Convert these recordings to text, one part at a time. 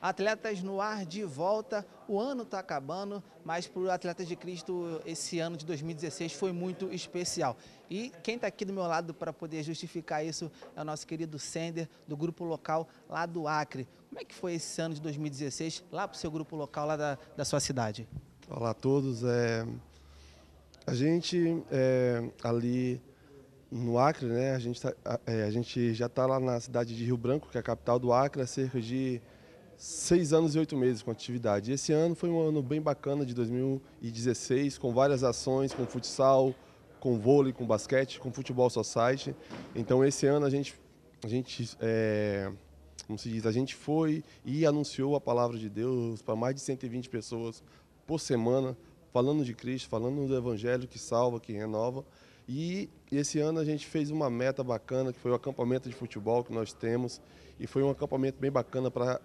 Atletas no ar de volta, o ano está acabando, mas para o Atletas de Cristo esse ano de 2016 foi muito especial. E quem está aqui do meu lado para poder justificar isso é o nosso querido Sender, do grupo local lá do Acre. Como é que foi esse ano de 2016 lá para o seu grupo local lá da, da sua cidade? Olá a todos. É... A gente é, ali no Acre, né? A gente, tá, é, a gente já está lá na cidade de Rio Branco, que é a capital do Acre, há cerca de seis anos e oito meses com atividade. E esse ano foi um ano bem bacana de 2016, com várias ações, com futsal, com vôlei, com basquete, com futebol society. Então esse ano a gente, a gente é, como se diz, a gente foi e anunciou a palavra de Deus para mais de 120 pessoas por semana, falando de Cristo, falando do Evangelho que salva, que renova. E esse ano a gente fez uma meta bacana, que foi o acampamento de futebol que nós temos. E foi um acampamento bem bacana para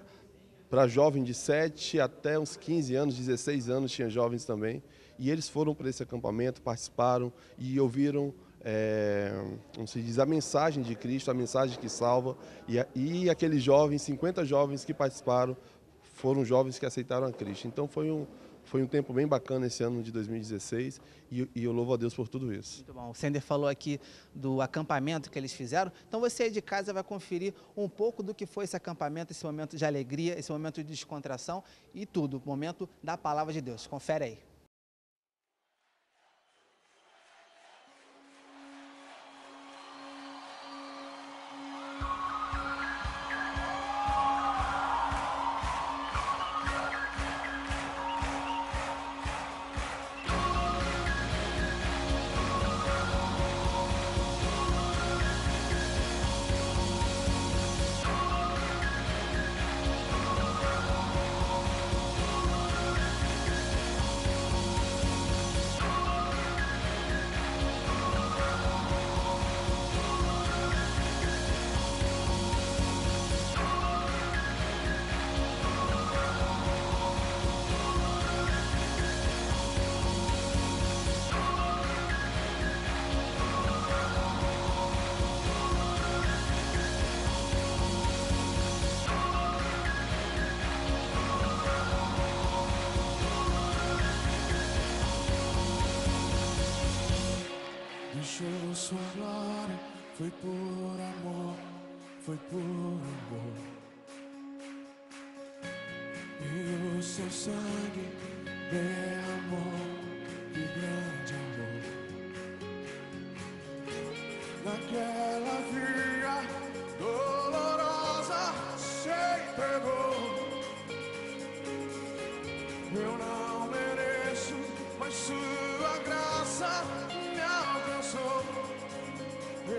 para jovem de 7 até uns 15 anos, 16 anos, tinha jovens também. E eles foram para esse acampamento, participaram e ouviram, é, como se diz, a mensagem de Cristo, a mensagem que salva. E, e aqueles jovens, 50 jovens que participaram, foram jovens que aceitaram a Cristo. Então foi um, foi um tempo bem bacana esse ano de 2016 e, e, eu louvo a Deus por tudo isso. Muito bom. O Sender falou aqui do acampamento que eles fizeram. Então você aí de casa vai conferir um pouco do que foi esse acampamento, esse momento de alegria, esse momento de descontração e tudo, momento da palavra de Deus. Confere aí. Deixou sua glória, foi por amor, foi por amor. E o seu sangue derramou, que grande amor. Naquela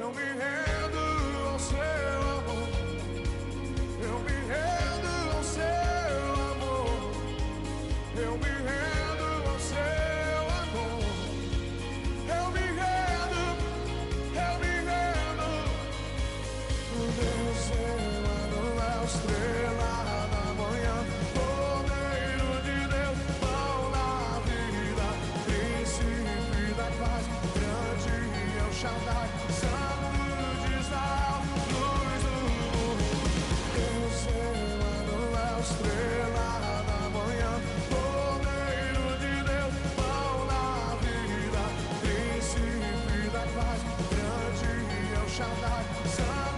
Eu me rendo ao seu amor. Eu me rendo ao seu amor. Eu me rendo ao seu amor. Eu me rendo, eu me rendo. O Deus Emanuel, estrela da manhã, Cordeiro de Deus, pão na vida, príncipe da paz, grande é o Shaddai, grande é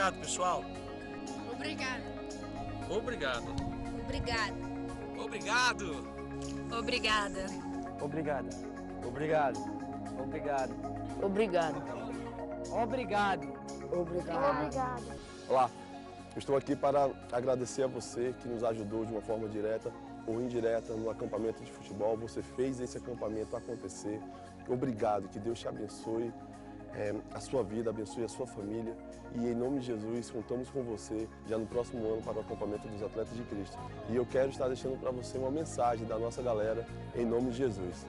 Obrigado, pessoal. Obrigado. Obrigado. Obrigado. Obrigado. Obrigada. Obrigado. Obrigado. Obrigado. Obrigado. Obrigado. Obrigado. Olá, estou aqui para agradecer a você que nos ajudou de uma forma direta ou indireta no acampamento de futebol. Você fez esse acampamento acontecer. Obrigado, que Deus te abençoe é, a sua vida, abençoe a sua família. E em nome de Jesus, contamos com você já no próximo ano para o acampamento dos atletas de Cristo. E eu quero estar deixando para você uma mensagem da nossa galera em nome de Jesus.